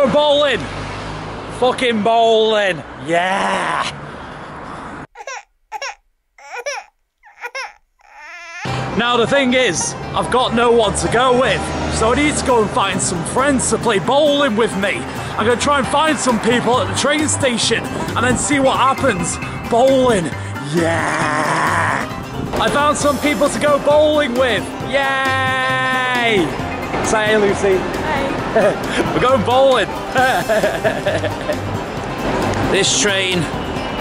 Go bowling! Fucking bowling! Yeah! Now the thing is, I've got no one to go with, so I need to go and find some friends to play bowling with me. I'm gonna try and find some people at the train station and then see what happens. Bowling, yeah! I found some people to go bowling with, yay! Say Lucy. We're going bowling. this train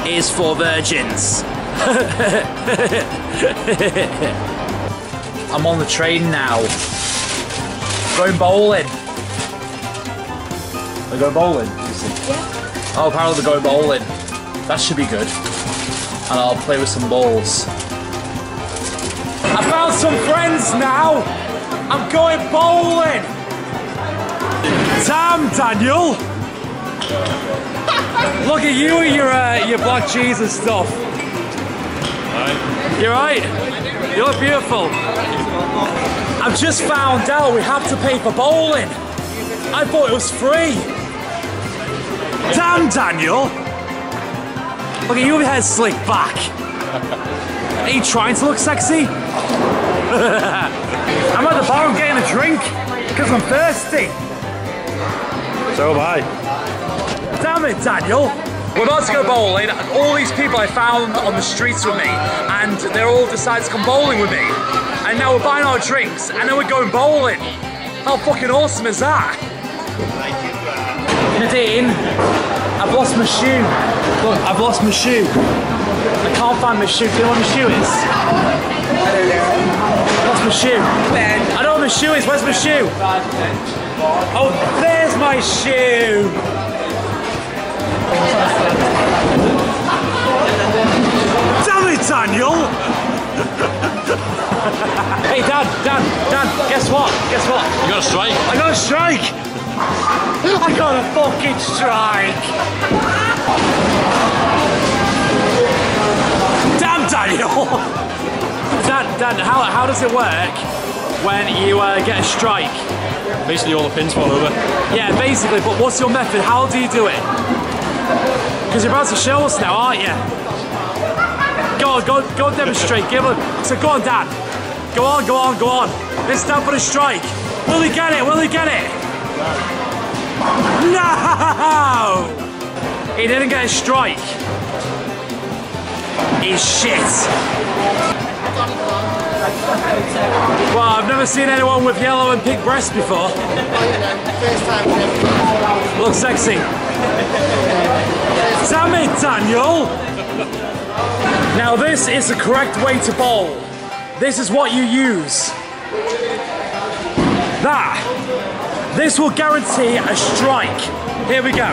is for virgins. I'm on the train now. Going bowling. They're going bowling, you see? Yeah. Oh, apparently they're going bowling. That should be good. And I'll play with some balls. I found some friends now. I'm going bowling. Damn, Daniel. Look at you and your uh, your black cheese and stuff. You're right. You look beautiful. I've just found out we have to pay for bowling. I thought it was free. Damn, Daniel. Look at you your head slicked back. Are you trying to look sexy? I'm at the bar, I'm getting a drink because I'm thirsty. So am I. Damn it, Daniel. We're about to go bowling, and all these people I found on the streets with me, and they're all decided to come bowling with me. And now we're buying our drinks, and then we're going bowling. How fucking awesome is that? Nadine, I've lost my shoe. Look, I've lost my shoe. I can't find my shoe. Do you know what my shoe is? I don't know. Lost my shoe. I know what my shoe is. Where's my shoe? Oh, there's my shoe. Damn it, Daniel! hey, Dan, Dan, Dan, guess what? Guess what? You got a strike? I got a strike! I got a fucking strike! Damn, Daniel! Dan, Dan, how, how does it work when you uh, get a strike? Basically all the pins fall over. Yeah, basically, but what's your method? How do you do it? Because you're about to show us now, aren't you? Go on, go, go demonstrate. Give it. So go on, Dan. Go on, go on, go on. This time for the strike. Will he get it? Will he get it? No! He didn't get a strike. He's shit. Well, I've never seen anyone with yellow and pink breasts before. Looks sexy. Damn it, Daniel! Now this is the correct way to bowl. This is what you use. That. This will guarantee a strike. Here we go.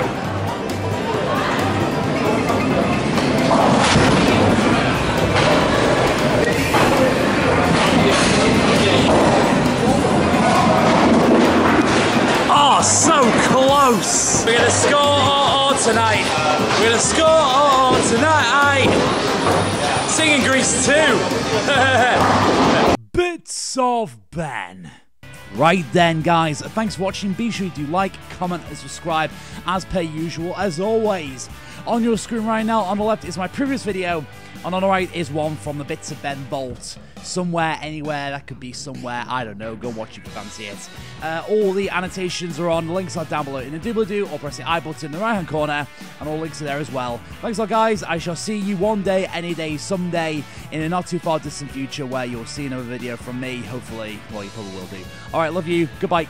Oh, so close. We're gonna score oh, oh, tonight. We're gonna score oh, oh, tonight. Singing Grease 2. Bits of Ben. Right then, guys, thanks for watching. Be sure you do like, comment, and subscribe as per usual, as always. On your screen right now, on the left is my previous video, and on the right is one from the Bits of Ben Bolt. Somewhere, anywhere, that could be somewhere, I don't know, go watch if you fancy it. Uh, all the annotations are on, links are down below in the doobly-doo, or press the I button in the right-hand corner, and all links are there as well. Thanks a lot, guys. I shall see you one day, any day, someday, in a not too far distant future, where you'll see another video from me, hopefully. Well, you probably will do. Alright, love you. Goodbye.